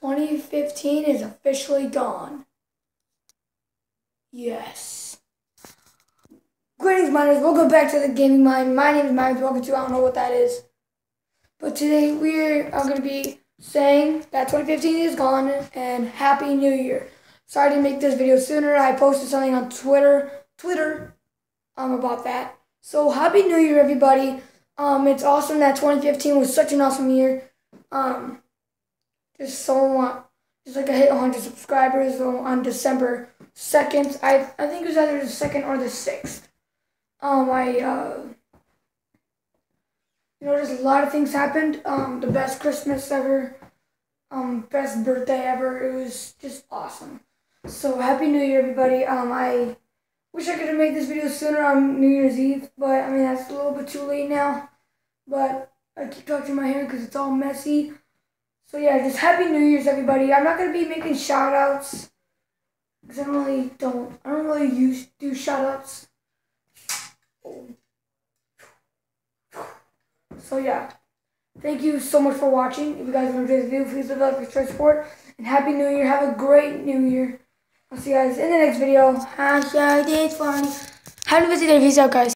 2015 is officially gone. Yes. Greetings, miners. Welcome back to the Gaming Mind. My name is Mind. Welcome to, I don't know what that is. But today we are going to be saying that 2015 is gone and Happy New Year. Sorry to make this video sooner. I posted something on Twitter, Twitter, um, about that. So Happy New Year, everybody. Um, it's awesome that 2015 was such an awesome year. Um, just so. Just like I hit 100 subscribers on December 2nd. I, I think it was either the 2nd or the 6th. Um, I, uh, you know, just a lot of things happened. Um, the best Christmas ever. Um, best birthday ever. It was just awesome. So, Happy New Year, everybody. Um, I wish I could have made this video sooner on New Year's Eve, but, I mean, that's a little bit too late now. But I keep touching my hair because it's all messy. So yeah, just Happy New Year's, everybody. I'm not gonna be making shout outs. Cause I don't really don't I don't really use do shout outs. So yeah. Thank you so much for watching. If you guys enjoyed this video, please leave a like, share, support, and Happy New Year. Have a great New Year. I'll see you guys in the next video. Hashtag it's funny. Have a busy day. Peace out, guys.